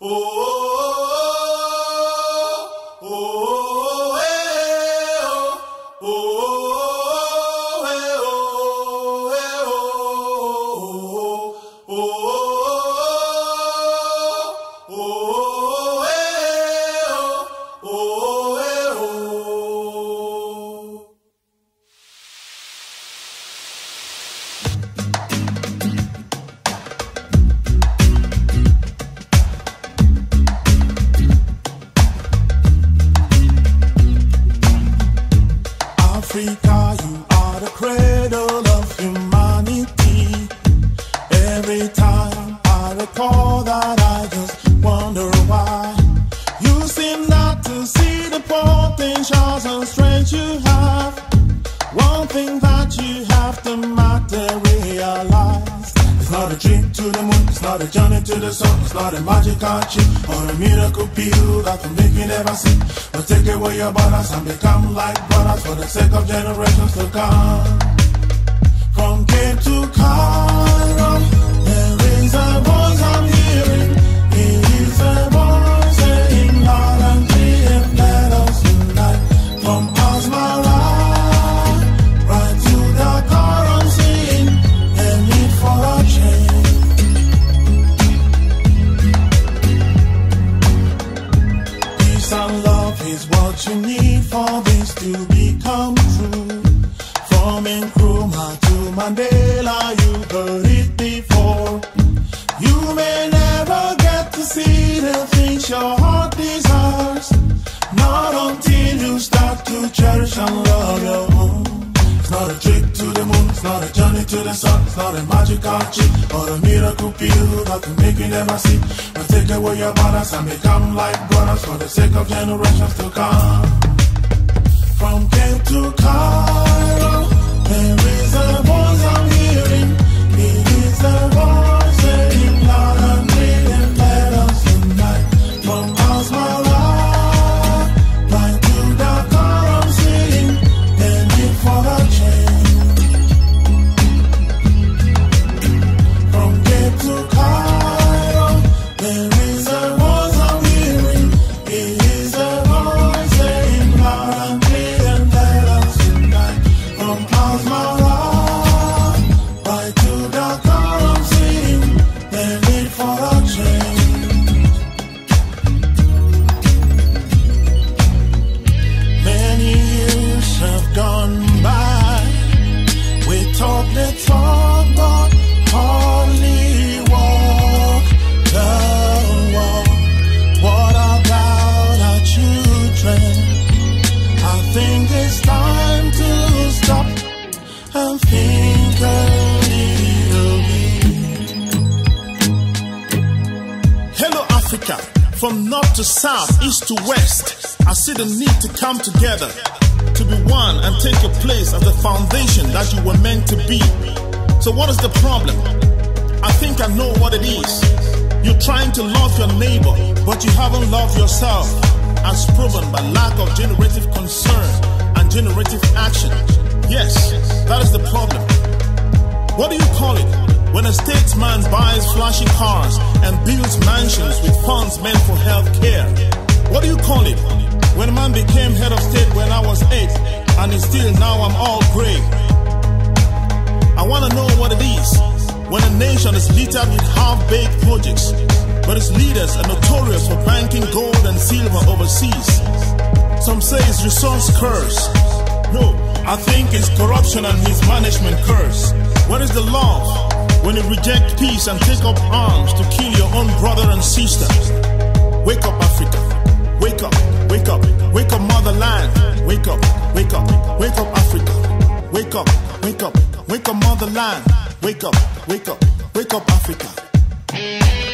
oh. oh, oh. Africa, you are the cradle a trip to the moon, it's not a journey to the sun, it's not a magic chip or a miracle pill that can make you never sick. But take away your borders and become like brothers for the sake of generations to come. From Cape to Cairo, there is a voice I'm hearing. It is a voice saying loud and let us unite. From you need for this to become true. From Nkrumah to Mandela, you heard it a journey to the sun, it's not a magical chip or a miracle pill that can make you never see. But take away your borders and become like brothers for the sake of generations to come. From think it's time to stop and think a little bit. Hello, Africa. From north to south, east to west, I see the need to come together, to be one and take your place as the foundation that you were meant to be. So, what is the problem? I think I know what it is. You're trying to love your neighbor, but you haven't loved yourself, as proven by lack of generative concern and generative action. Yes, that is the problem. What do you call it? When a statesman buys flashy cars and builds mansions with funds meant for health care. What do you call it? When a man became head of state when I was eight, and is still now I'm all gray. I wanna know what it is when a nation is littered with half-baked projects, but its leaders are notorious for banking gold and silver overseas. Some say it's resource curse. No, I think it's corruption and mismanagement curse. What is the love when you reject peace and take up arms to kill your own brother and sister? Wake up, Africa. Wake up, wake up, wake up, motherland. Wake up, wake up, wake up, Africa. Wake up, wake up, wake up, motherland. Wake up, wake up, wake up, Africa.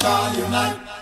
Africa unite.